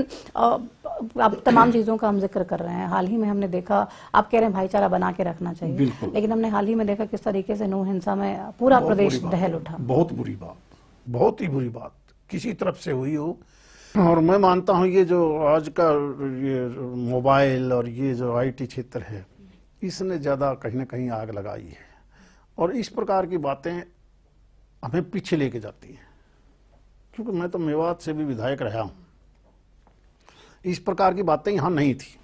अब तमाम चीज़ों का हम ज़िक्र कर रहे हैं। हाल ही में हमने देखा आप कह रहे हैं भाईचारा बना के रखना चाहिए। लेकिन हमने हाल ही में देखा किस तरीके से नू हिंसा में पूरा प्रदेश दहल उठा। बहुत बुरी बात। बहुत ही बुरी बात। किसी तरफ़ से हुई हो। और मैं मानता हूँ ये जो आज का ये मोबाइल और ये जो आईटी क्षेत्र है इसने ज़्यादा कहीं ना कहीं आग लगाई है। और इस प्रकार की बातें हमें पीछे लेके जाती हैं। क्योंकि मैं तो मेवात से भी विधायक रहा हूँ। इस प्रकार की बातें यहाँ नहीं थी।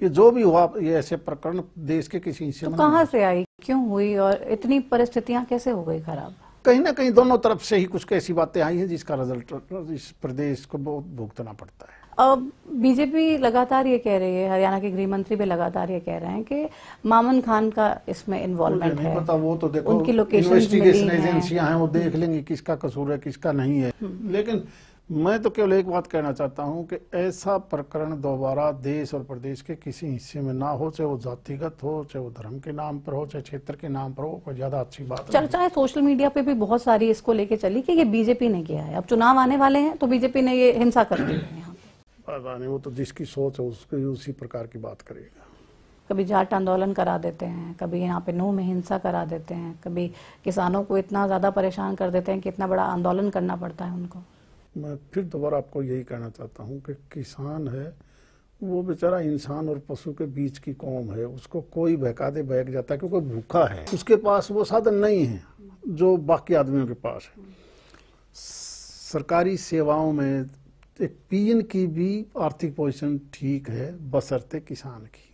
ये जो भी हुआ ये ऐसे प्रकरण देश के किसी हिस्से तो में कहाँ से आई? क्यों हुई? और इतनी परिस्थितियाँ कैसे हो गई खराब? कहीं ना कहीं दोनों तरफ़ से ही कुछ ऐसी बातें आई हैं जिसका रिज़ल्ट इस प्रदेश को बहुत भुगतना पड़ता है। अब बीजेपी लगातार ये कह रही है हरियाणा के गृह मंत्री भी लगातार ये कह रहे हैं कि मामन खान का इसमें इन्वॉल्वमेंट है। पता वो तो देखो उनकी लोकेशन इन्वेस्टिगेशन एजेंसियाँ हैं। वो देख लेंगी किसका कसूर है किसका नहीं है। हम्म। लेकिन मैं तो केवल एक बात कहना चाहता हूँ कि ऐसा प्रकरण दोबारा देश और प्रदेश के किसी हिस्से में ना हो चाहे वो जातिगत हो चाहे वो धर्म के नाम पर हो चाहे क्षेत्र के नाम पर हो कोई ज़्यादा अच्छी बात चर्चा है। सोशल मीडिया पे भी बहुत सारी इसको लेके चली कि ये बीजेपी ने किया है। अब चुनाव आने वाले हैं तो बीजेपी ने ये हिंसा कर दी है। पता नहीं वो तो जिसकी सोच है उसकी उसी प्रकार की बात करेगा। कभी जाट आंदोलन करा देते हैं कभी यहाँ पे नू में हिंसा करा देते हैं कभी किसानों को इतना ज़्यादा परेशान कर देते हैं कि इतना बड़ा आंदोलन करना पड़ता है उनको। मैं फिर दोबारा आपको यही कहना चाहता हूँ कि किसान है वो बेचारा इंसान और पशु के बीच की कौम है उसको कोई बहका दे बहक जाता है क्योंकि भूखा है। उसके पास वो साधन नहीं है जो बाकी आदमियों के पास है। सरकारी सेवाओं में एक पीएन की भी आर्थिक पोजीशन ठीक है बसरते किसान की।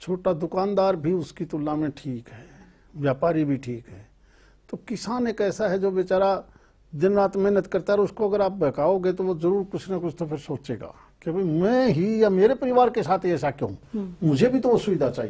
छोटा दुकानदार भी उसकी तुलना में ठीक है व्यापारी भी ठीक है। तो किसान एक ऐसा है जो बेचारा दिन रात मेहनत करता है उसको अगर आप बहकाओगे तो वो ज़रूर कुछ ना कुछ तो फिर सोचेगा कि भाई मैं ही या मेरे परिवार के साथ ऐसा क्यों? हम्म। मुझे भी तो वो सुविधा चाहिए।